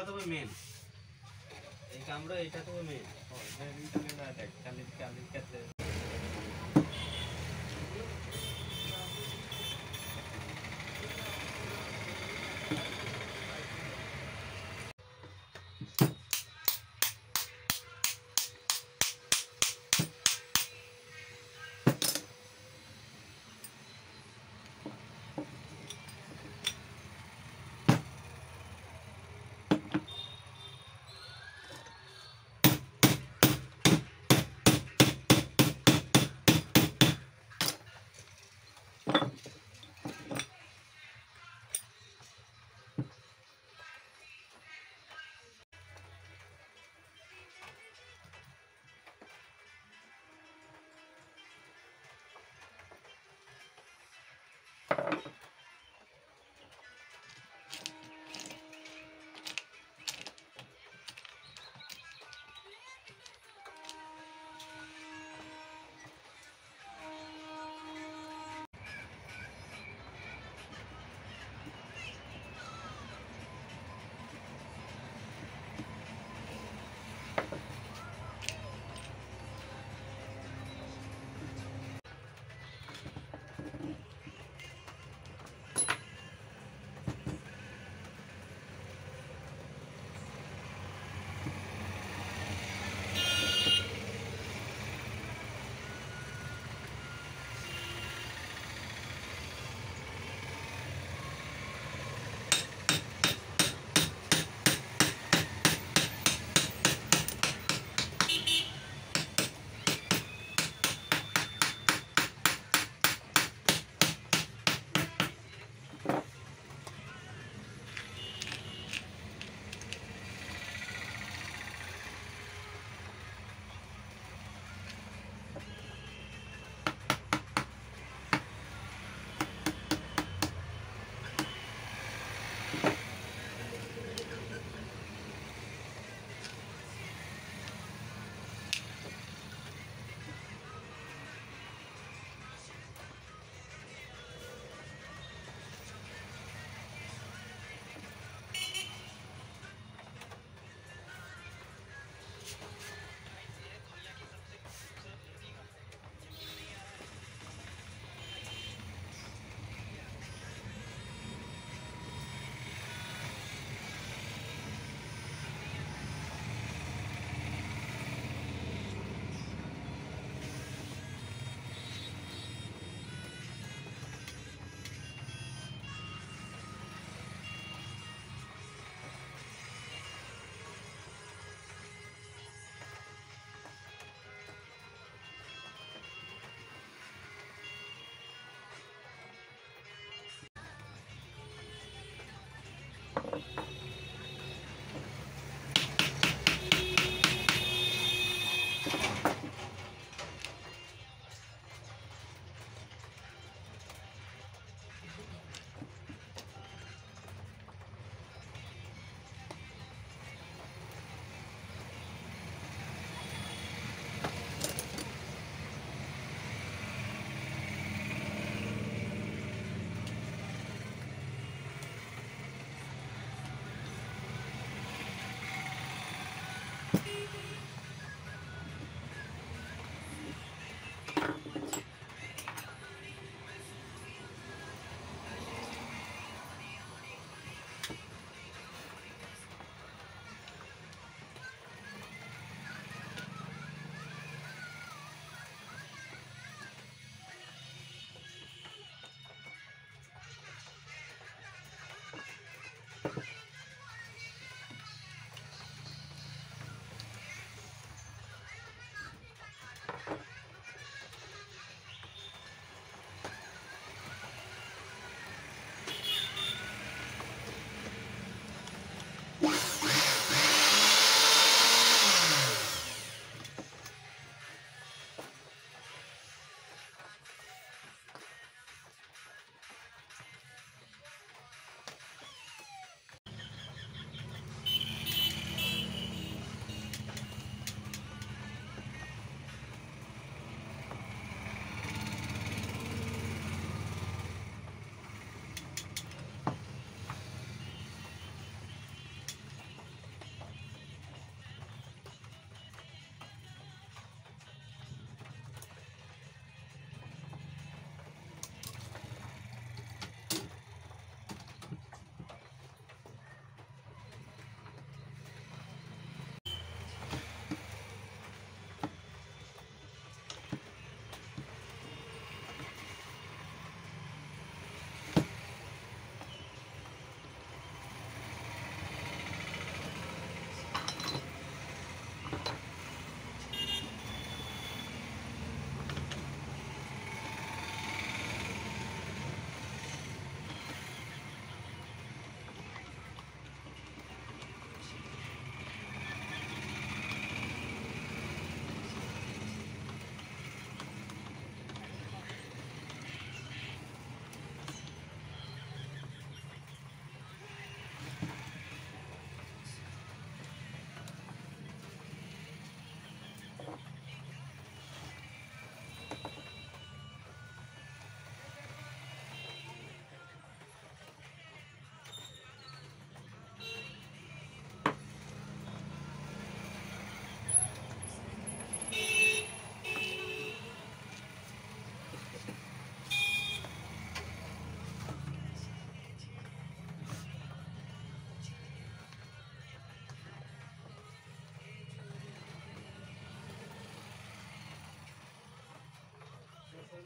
এগুলা তবে মেন এই কামড়া এটা তবে মেন দেখ কালি কালি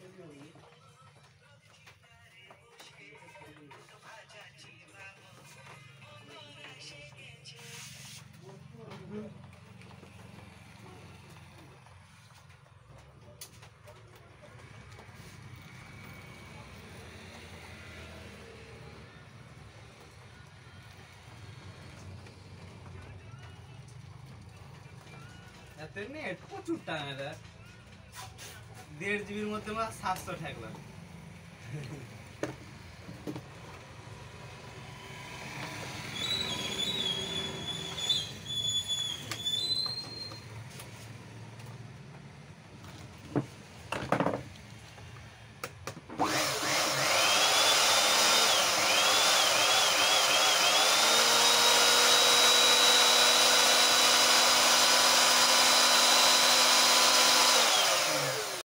É Ya tener, ¿cómo chutada? দেড় জিবির মধ্যে আমরা সাতশো ঠেকলাম।